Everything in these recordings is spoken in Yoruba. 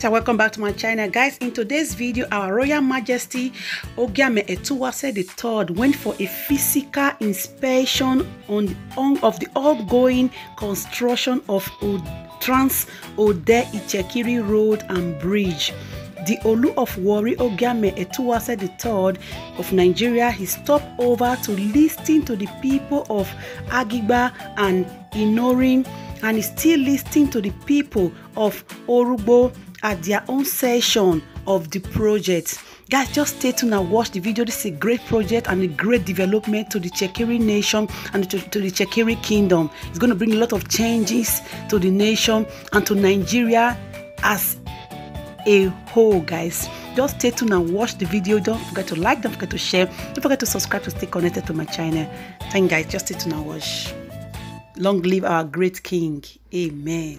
So welcome back to my channel guys in today's video our royal majesty Ogiame Etuwase III went for a physical inspection on, on of the ongoing construction of Od Trans Ode Ichekiri Road and Bridge. The Olu of Wari Ogiame Etuwase III of Nigeria he stopped over to listen to the people of Agiba and Ilorin and is still listening to the people of Orugbo at their own session of the project guys just stay tuned and watch the video this is a great project and a great development to the chekiri nation and to, the chekiri kingdom it's going to bring a lot of changes to the nation and to nigeria as a whole guys just stay tuned and watch the video don't forget to like don't forget to share don't forget to subscribe to stay connected to my channel thank you guys just stay tuned and watch long live our great king amen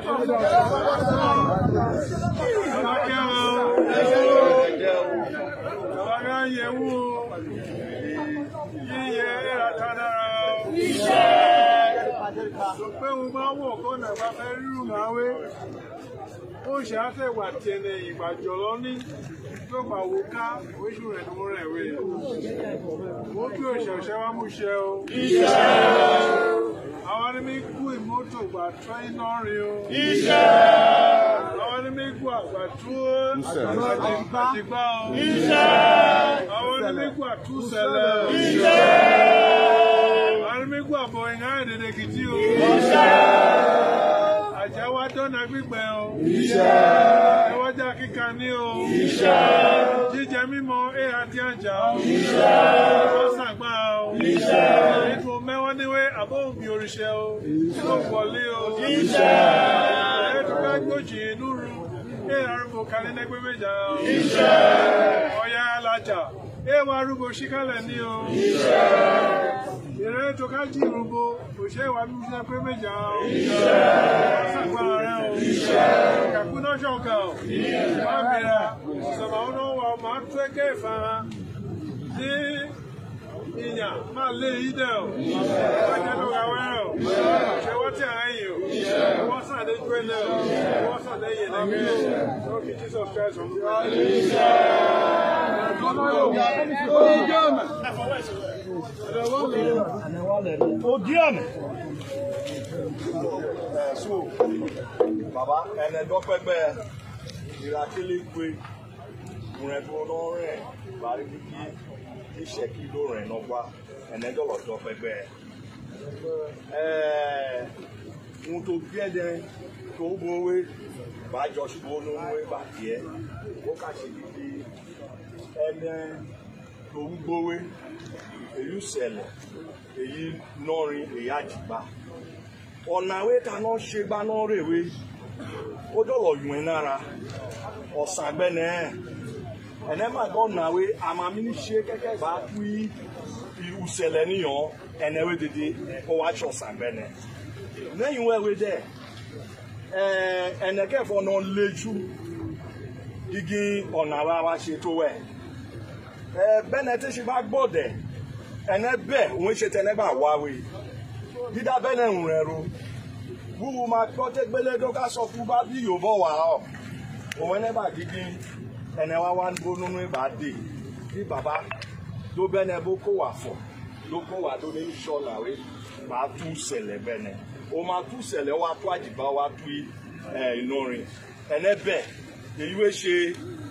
pé àtẹ̀wà tẹ̀lé ìgbàjọ lọ́ní tó bá wo ká oṣù rẹ̀ tó rẹ̀ wé mo bí òṣèṣẹ́ wa mú ṣe o àwọn anímíkú ìmọ́tò gbà tọ́ iná rin o. iṣẹ́. àwọn anímíkú àgbàtú àtìgbà o. iṣẹ́. àwọn anímíkú àtúnṣẹlẹ̀. iṣẹ́. àwọn anímíkú àbọ̀ ìhàn ìdèdèkìtì o. iṣẹ́. àjáwá dọ́nà gbígbẹ o. iṣẹ́. ẹwọ́jà kíkà ní o. iṣẹ́. jíjẹ mímọ èèyàn tí àjà o. iṣẹ́. ọ̀sán àgbà o. iṣẹ́ mẹ́wọ́n níwé àbóhùnmí oríṣẹ́ o tó wọlé o iṣẹ́ ẹ̀ẹ́dúgba gbòjì inú ẹ̀ arúgbó kalẹ́nẹ́gbẹ́ o iṣẹ́ ọ̀yà alájà ẹ̀ wọ́n arúgbó síkálẹ̀ ní o iṣẹ́ ìrẹ́ tó ká jí ìrúgbó òṣè wà ní iṣẹ́ pé o iṣẹ́ sàgbà rẹ o iṣẹ́ kàkúná ṣọ̀kà o iṣẹ́ wà bẹ̀rẹ̀ sọ̀bà ọ̀nà wà máa ma ìyà máa lé yìí dẹ̀ ọ́ ìbàjẹ́ ló ra wẹ́rẹ́ ọ́ ìṣẹ́wọ́ tí a rẹ̀yìn ọ́ wọ́n sàdé ju ẹlẹ́ ọ́ wọ́n sàdé yẹn lẹ́gbẹ́ ọ́ kí Jesus Christ ọ̀hún. Odi ọ̀nà. So, bàbá ẹnẹdọ́pẹ́gbẹ́ ìràkélé gbé ìrìnàjò ọlọ́rẹ̀ bá rí kíkí. ìṣẹ́kìló rẹ̀ náà wá ẹ̀nẹ́dọ̀lọ́dọ̀ pẹ́gbẹ́ ẹ̀ ohun tó bí ẹ̀dẹ̀ tó gbowó bàjọ́ ṣùgbọ́n olówó bàjẹ́ ó kà sí tó ń èyí èyí nọrin èyí àjìgbá ọ̀nà ṣe gbaná rèwé ó yùn nára ọ̀sán ɛnɛ ma gɔ nawe amamini sie kɛkɛ gba kui usɛlɛ ni yɔ ɛnɛ we dede kɔ wa tsɔ san bɛ nɛ nɛyin wɛ we dɛ ɛɛ ɛnɛ kɛ fɔ nɔ létsu gigi ɔnawa wa se to wɛ ɛɛ bɛnɛ tɛ si ba gbɔ dɛ ɛnɛ bɛ òun se tɛ ne ba wa dídá bɛnɛ ń rɛ ro wúwo ma gbɔ tɛgbɛlɛ dɔ ka sɔ fún bá bí yòówɔ wà ɔ òun ɛnɛ ba gigi ẹnẹ wa wá gbó nínú ìbàdí tí baba ló bẹ́nẹ bó kó wà fọ̀ ló kó wà tó ní ìṣọ́là wí máa tú sẹ̀lẹ̀ bẹ́nẹ o máa tú sẹ̀lẹ̀ wa tú àjìbá wa tú ìnorin ẹnẹ bẹ́ẹ̀ èyí wé ṣe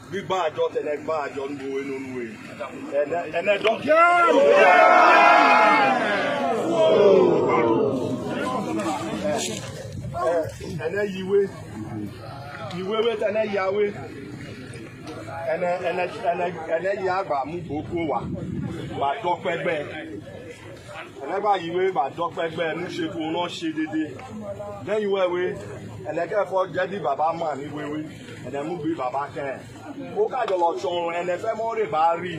gbígbá àjọ tẹnẹ gbá àjọ ń bo inú nu èyí ẹnẹ dọ́kítà. ẹnẹ yiwe yiwe wé tẹnẹ yawe ẹnẹ ẹnẹ ẹnẹ ẹnẹ yi agba mu gbogbo wa ba dɔ kpɛ gbɛ ɛnɛ ba yi we ba dɔ kpɛ gbɛ nuseku nɔ se dede ne yi wɛ we ɛnɛ kɛ fɔ jɛdi baba ma ni wewe ɛnɛ mu bi baba kɛ wo ka jɔlɔ tsɔn ɛnɛ fɛ mɔ de ba ri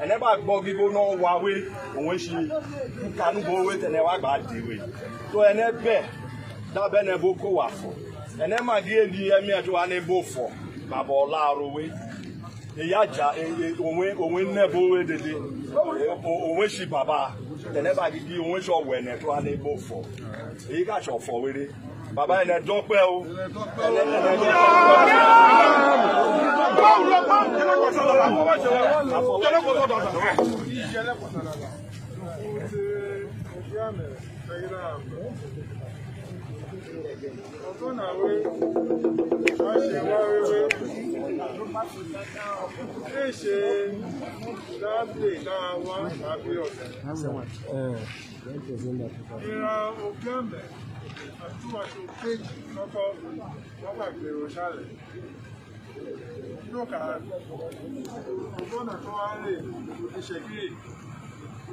ɛnɛ ba gbɔ gibo nɔ wa we òwe si kanu bo we tɛnɛ wa gba de we to ɛnɛ bɛ dabɛ ne bo ko wa fɔ ɛnɛ ma di yɛ di ɛmiɛ to wa ne bo fɔ babɔ laarowe eyi aja onwe onwe nne bụ onwe dede onwe si baba teneba gidi onwe si ọwụ ene tụwa n'ebe ụfọ eyi kacha ọfọ were baba ene dọpẹ o ene dọpẹ o. Ọ̀tún náà ṣe lábìlì àtúwàṣọ péjì kọ́kọ́ lọ́gbàgbèrò sálẹ̀ lókà ògbónà tó wá lè ìṣègbè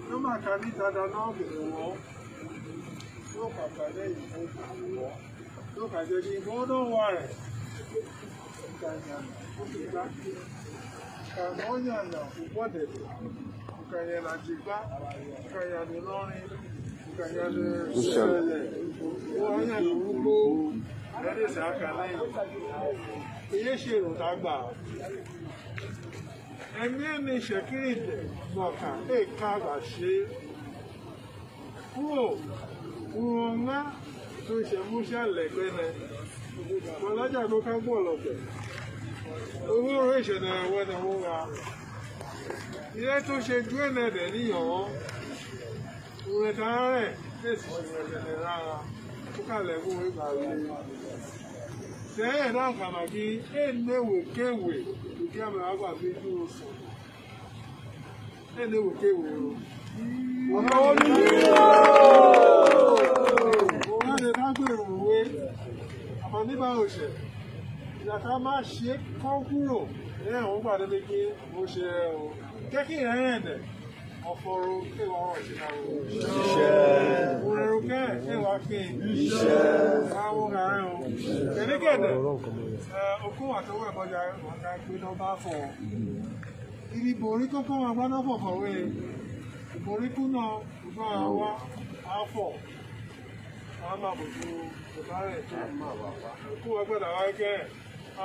ló máa ka ní dada náà bèrè wọ́n lókà pàdé ìfowópamọ́ lókà jẹ́ kí gbọ́dọ̀ wà rẹ̀ ka onye ala ụgbọdere nkanyere jigba nkanyere n'ọrị ṣe ìrùtà kúrò kúrò ńlá tó ṣe múṣẹ́ lẹ́gbẹ́rẹ́ alájà ló ká gbọ́ lọ́bẹ̀ owó oró ìṣẹ̀lẹ̀ ẹ̀wọ́ ni wọ́n ra ilé tó ṣe ju ẹ̀nẹ̀dẹ̀ níyànwọ́ òun ẹ̀dá rẹ̀ fèsì ìṣẹ̀lẹ̀ rárá tó kàlẹ̀ mú ìgbà rẹ̀ sẹ́yìn náà kàmàkì ẹ̀ẹ́nẹ́wò kéwè ìdí àmì àgbà fi dúró sùn ẹ̀ẹ́nẹ́wò kéwè o. ọ̀nà wọn ní. ká má ṣe kán kúrò ní ẹ̀wọ̀n gbàdé pé kí mo ṣe ẹ o kékì rẹ̀ rẹ̀ dẹ̀ ọ̀fọ̀rọ̀ kéwàá ọ̀ṣẹ̀ náà o. iṣẹ́ òrèrò kẹ́ kéwàá kí n. iṣẹ́ káwọ́ kàrẹ́ o. kẹ̀dẹ́kẹ̀dẹ̀ okó àtọwọ́ ẹ̀kọ́jà ọ̀gá gbé nọ́mbà fọ̀ ìrì bòrí kókó wọn gbá náà fọ̀ kọ̀wé bòrí kùnà ṣùgbọ́n àwa àfọ̀ àwọn máa tó máa wà pa. okó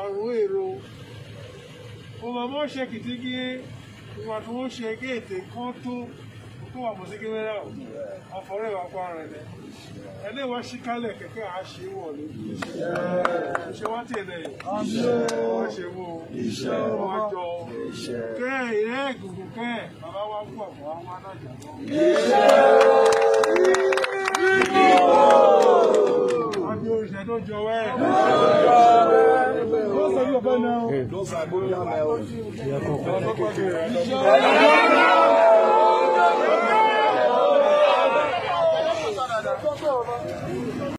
àrùn èrò umamoshe kitigie umatumuoshe gete kotu ukuwa muzikimera afọrẹ wa kó ara rẹ ẹlẹ́ wa ṣí kálẹ̀ kẹ̀kẹ́ àṣẹ wọ̀ ní iṣẹ́ wa tẹ̀lé wọ́n ṣe wo wọ́n jọ kẹ́ ìrẹ́ ìgùnkùn kẹ́ bàbá wa kú àbọ̀ àwọn alájà náà. adé oríṣẹ́ tó jọ wẹ́. Não, não. Não sabe o que é mel.